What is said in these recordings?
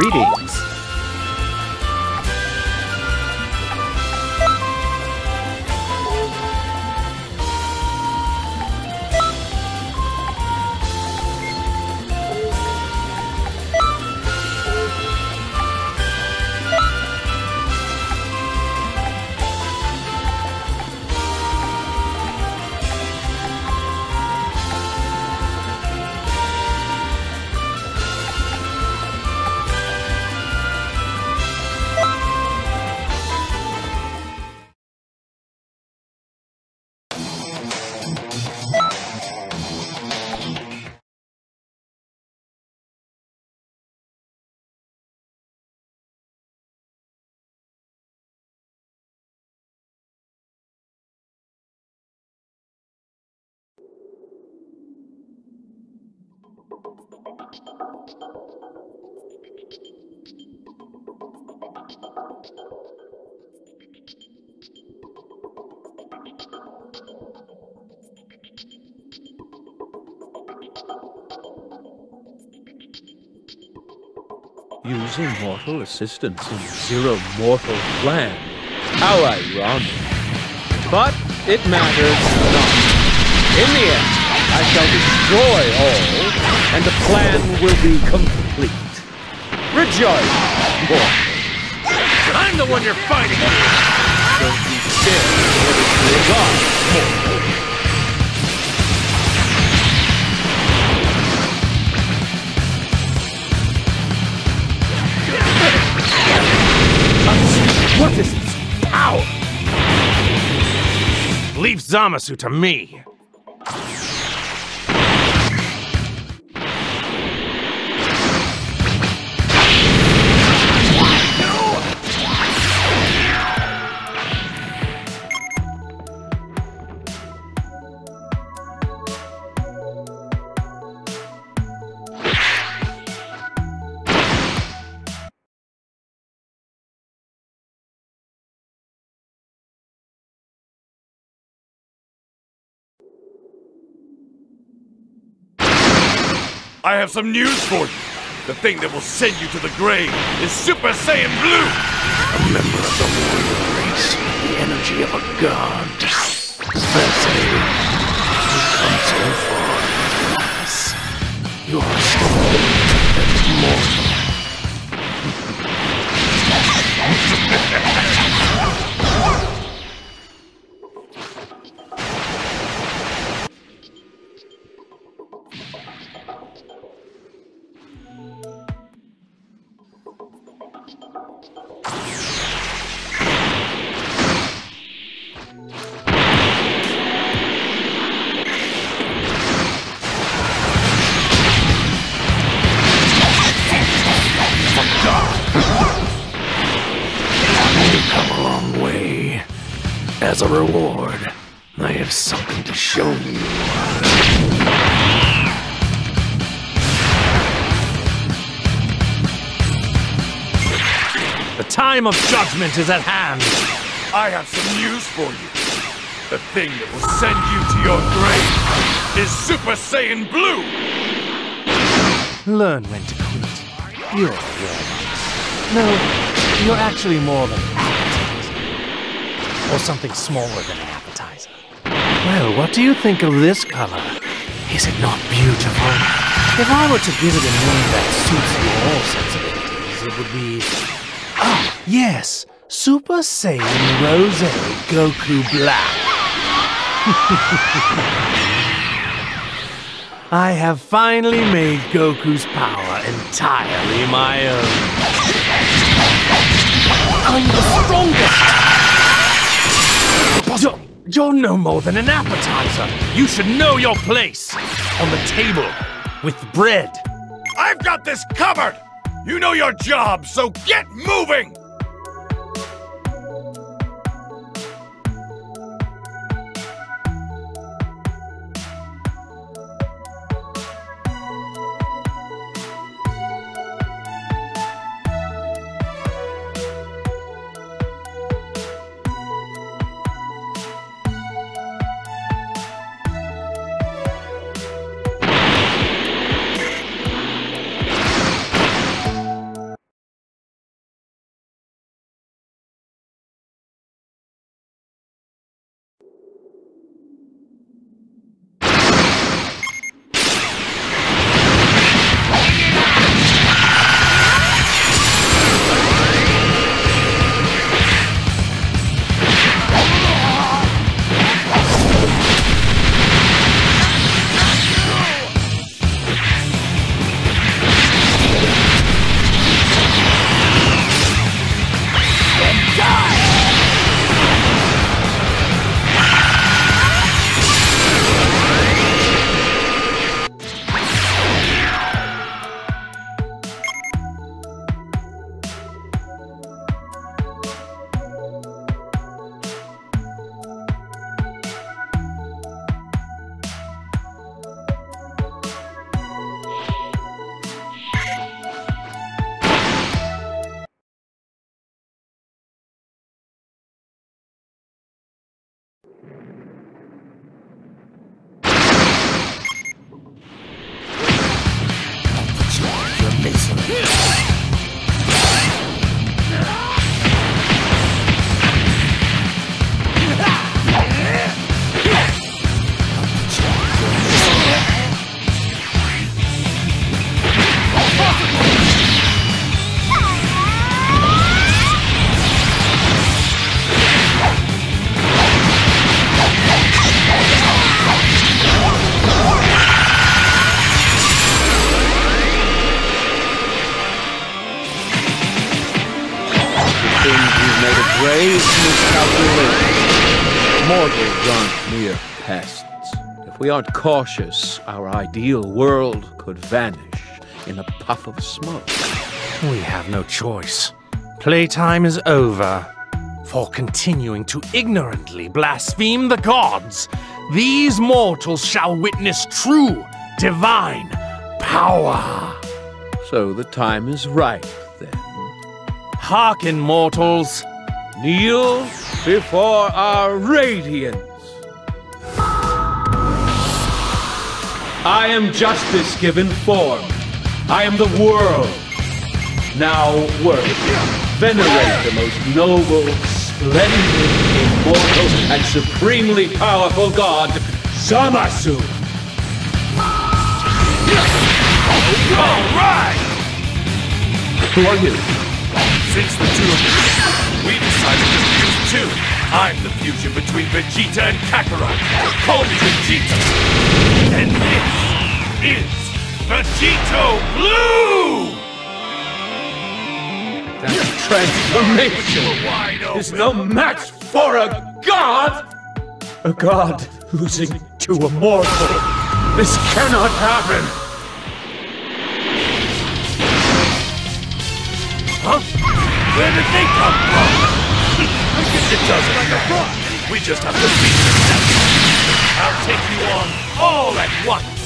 Greetings. Using mortal assistance in Zero Mortal plan. How ironic. But it matters not. In the end, I shall destroy all, and the plan will be complete. Rejoice, mortal. I'm the one you're fighting! Don't be scared of what is going on, mortal. What is this power? Leave Zamasu to me! I have some news for you. The thing that will send you to the grave is Super Saiyan Blue! A member of the warrior race the energy of a god. Fascinating. You've come so far, alas. You are strong immortal. You've As a reward, I have something to show you. The time of judgment is at hand! I have some news for you. The thing that will send you to your grave is Super Saiyan Blue! Learn when to quit. You're. No, you're actually more than an appetizer. Or something smaller than an appetizer. Well, what do you think of this color? Is it not beautiful? If I were to give it a name that suits your sensibilities, it would be... Ah, yes! Super Saiyan Rose Goku Black. I have finally made Goku's power entirely my own. I'm the strongest! You're, you're no more than an appetizer. You should know your place! On the table, with bread. I've got this covered! You know your job, so get moving! Things made a grave miscalculation. Mortals aren't mere pests. If we aren't cautious, our ideal world could vanish in a puff of smoke. We have no choice. Playtime is over. For continuing to ignorantly blaspheme the gods, these mortals shall witness true divine power. So the time is right. Hearken, mortals. Kneel before our radiance. I am justice given form. I am the world. Now work. Venerate the most noble, splendid, immortal, and supremely powerful god, Zamasu. All right! Who are you? Since the two of us, we decided to fuse two. I'm the fusion between Vegeta and Kakarot. Call me Vegito. And this is Vegito Blue! That transformation is no match for a god! A god losing to a mortal. This cannot happen! Where did they come from? I guess it doesn't matter. We just have to beat them. I'll take you on all at once.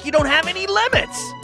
Like you don't have any limits!